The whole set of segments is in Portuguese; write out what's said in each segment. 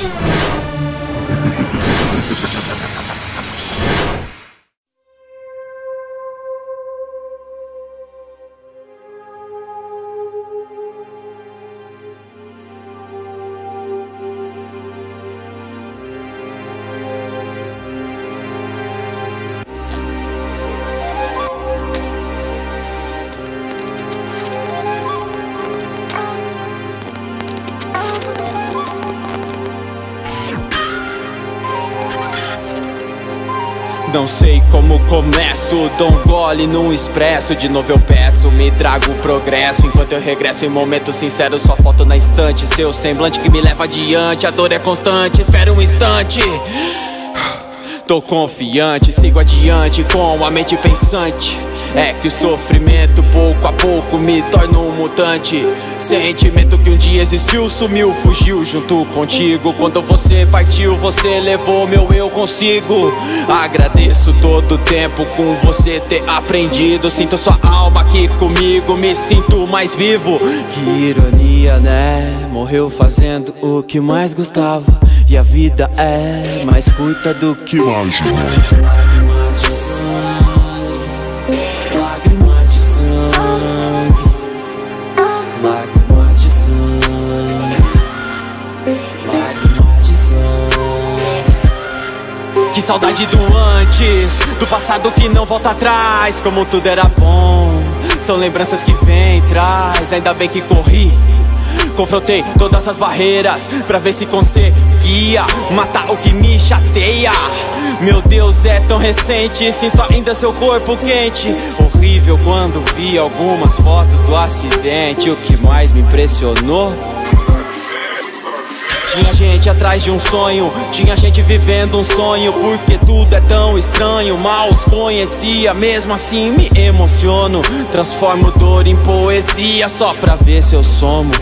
you Não sei como começo, dou um gole num expresso. De novo eu peço, me trago progresso. Enquanto eu regresso em momentos sinceros Só foto na estante, seu semblante que me leva adiante A dor é constante, espera um instante. Tô confiante, sigo adiante com a mente pensante é que o sofrimento pouco a pouco me torna um mutante. Sentimento que um dia existiu, sumiu, fugiu junto contigo. Quando você partiu, você levou meu eu consigo. Agradeço todo o tempo com você ter aprendido. Sinto sua alma aqui comigo, me sinto mais vivo. Que ironia, né? Morreu fazendo o que mais gostava. E a vida é mais curta do que mágica Lágrimas de sangue. Lágrimas de sangue. Que saudade do antes Do passado que não volta atrás. Como tudo era bom São lembranças que vêm e traz. Ainda bem que corri Confrontei todas as barreiras pra ver se conseguia matar o que me chateia. Meu Deus, é tão recente, sinto ainda seu corpo quente. Horrível quando vi algumas fotos do acidente. O que mais me impressionou tinha gente atrás de um sonho, tinha gente vivendo um sonho, porque tudo é tão estranho. Mal os conhecia, mesmo assim me emociono. Transformo dor em poesia só pra ver se eu somo.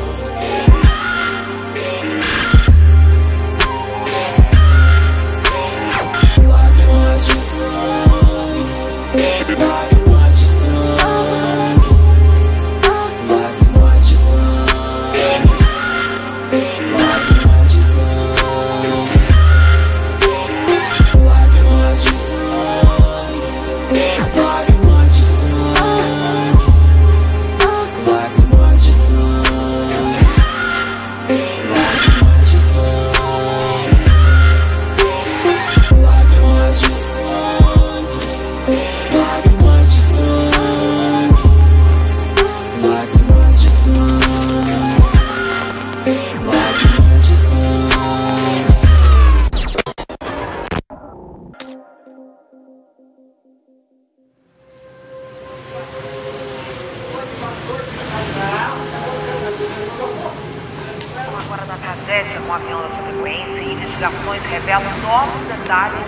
7, com a avião da doença e investigações revelam novos detalhes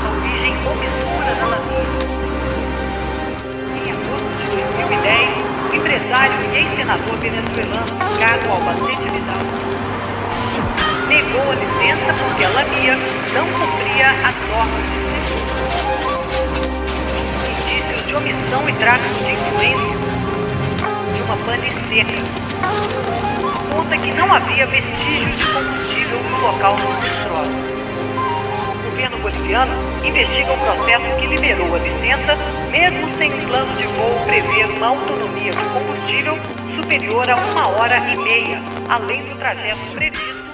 sua origem obscura da Lamia. Em agosto de 2010, o empresário e ex-senador venezuelano Ricardo Albacete Vidal negou a licença porque a Lamia não cumpria as normas de segurança. Indícios de omissão e tráfico de influência uma pane seca. Conta que não havia vestígio de combustível no local dos destroços. O governo boliviano investiga um processo que liberou a licença, mesmo sem um plano de voo prever uma autonomia de combustível superior a uma hora e meia, além do trajeto previsto